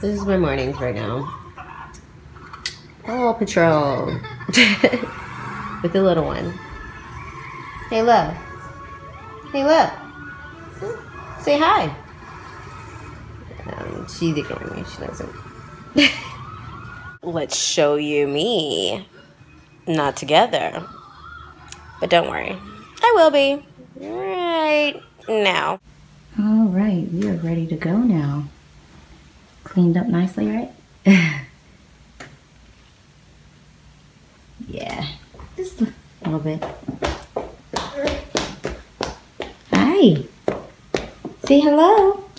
This is my mornings right now. Oh, patrol. With the little one. Hey, love. Hey, love. Say hi. She's ignoring me. She doesn't. Let's show you me. Not together. But don't worry. I will be. Right now. All right, we are ready to go now. Cleaned up nicely, right? yeah, just a little bit. Hi. Say hello.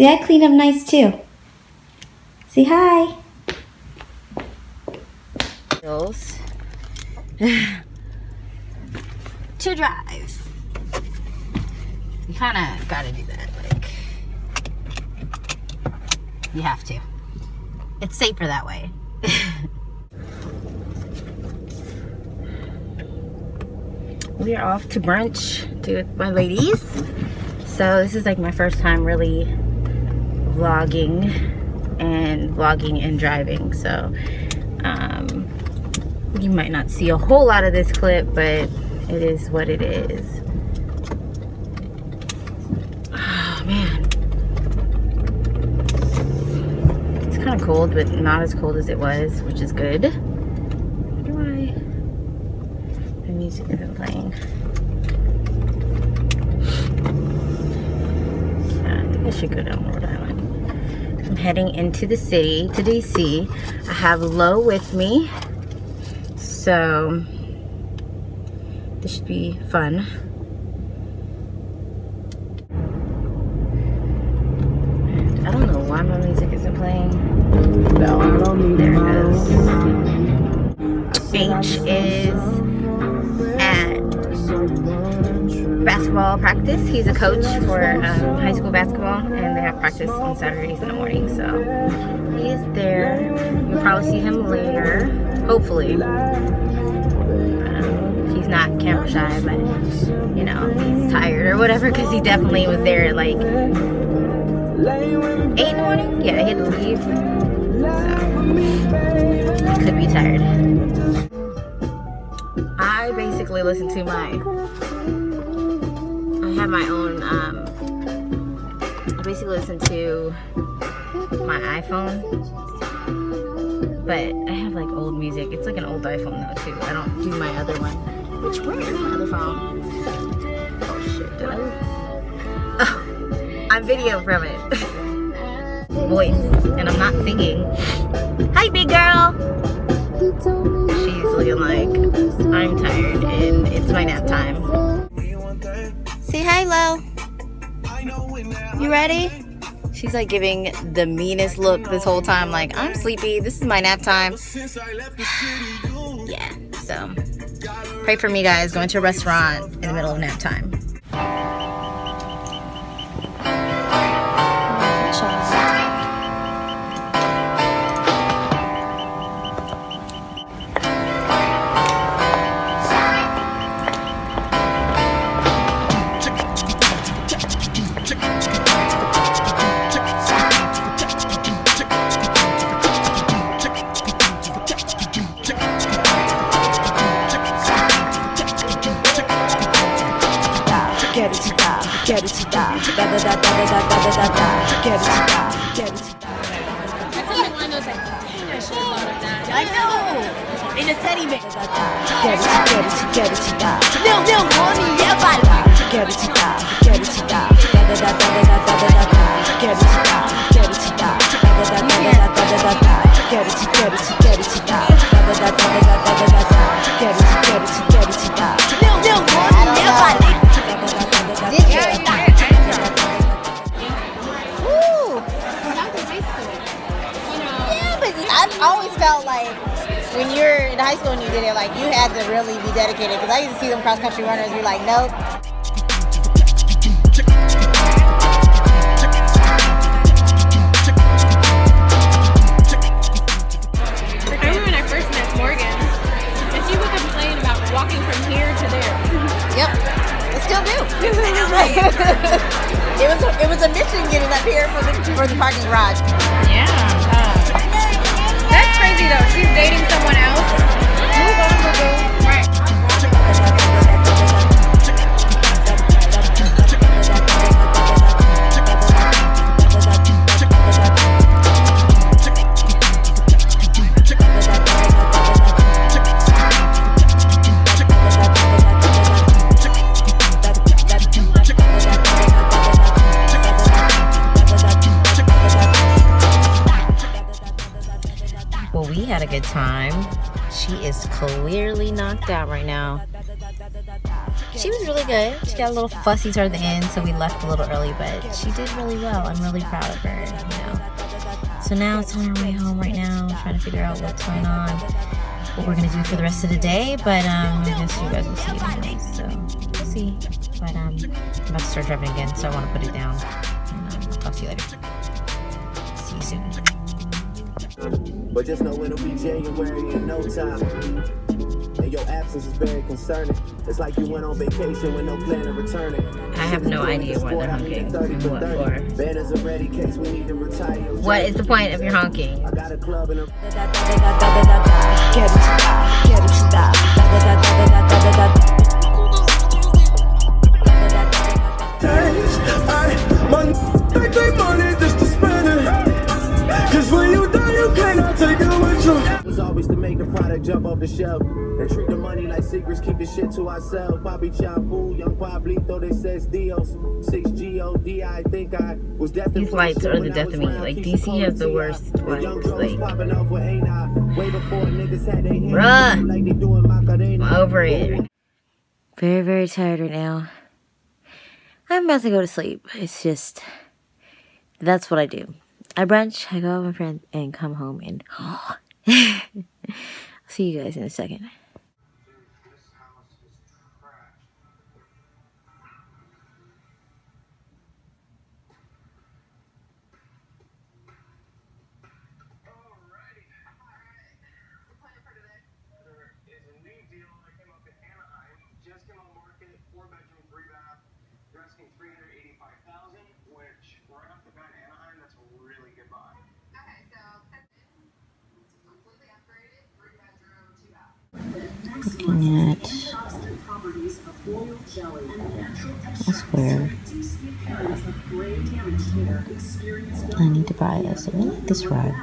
See, I clean up nice too. Say hi. To drive. You kind of gotta do that. Like, you have to. It's safer that way. we are off to brunch to my ladies. So this is like my first time really vlogging and vlogging and driving. So um, you might not see a whole lot of this clip, but it is what it is. Oh man. It's kind of cold, but not as cold as it was, which is good. The music isn't playing. Yeah, I think I should go down Rhode Island. I'm heading into the city to DC. I have Lo with me. So this should be fun. I don't know why my music isn't playing. There it is. H is basketball practice. He's a coach for um, high school basketball, and they have practice on Saturdays in the morning. So he is there. You'll probably see him later, hopefully. Um, he's not camera shy, but you know he's tired or whatever because he definitely was there at like eight in the morning. Yeah, he had to leave. So he could be tired. I basically listen to my have my own, um, I basically listen to my iPhone, but I have like old music. It's like an old iPhone though too. I don't do my other one. Which, where is my other phone? Oh shit, did I? Oh, I'm video from it. Voice, and I'm not singing. Hi, big girl. She's looking like I'm tired and it's my nap time. Say hi, Lo. You ready? She's like giving the meanest look this whole time, like, I'm sleepy. This is my nap time. yeah, so pray for me, guys. Going to a restaurant in the middle of nap time. like, I it. Get it, get it, get know! In a teddy bear. get it, get it, get it. always felt like when you're in high school and you did it, like you had to really be dedicated. Because I used to see them cross country runners, be like, nope. I remember when I first met Morgan, complain about walking from here to there. yep, I still do. it was a, it was a mission getting up here for the for the parking garage. Yeah. Though. She's dating someone else. Good time. She is clearly knocked out right now. She was really good. She got a little fussy toward the end, so we left a little early, but she did really well. I'm really proud of her, you know. So now it's on our way home right now, trying to figure out what's going on, what we're gonna do for the rest of the day. But um, I guess you guys will see anyways. So we'll see. But um, I'm about to start driving again, so I want to put it down. And, um, I'll talk to you later. See you soon. But just know it'll be January in no time. And your absence is very concerning. It's like you went on vacation with no plan of returning. I have no idea what they're honking and what for. Bed is a ready case we need to retire. What is the point of your honking? I got a club and a make jump off the shelf. And treat the money like secrets, keep the shit to ourselves. Bobby Chapu, young Pablito, they says Dios. 6 G-O-D, I think I was destined These lights are the death of me. Like, DC has the worst The lights, like- popping off with ain't I. Way before niggas had their hands Bruh. like they doing Macarena. I'm over it. Very, very tired right now. I'm about to go to sleep. It's just, that's what I do. I brunch, I go out with my friends, and come home and. see you guys in a second. Looking at. I need to buy this. I really like this rug.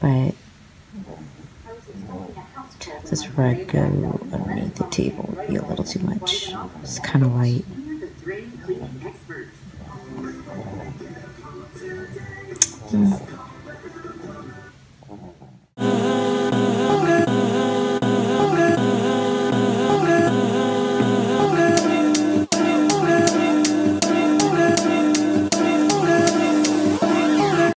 But this rug go underneath the table would be a little too much. It's kind of light. Hmm.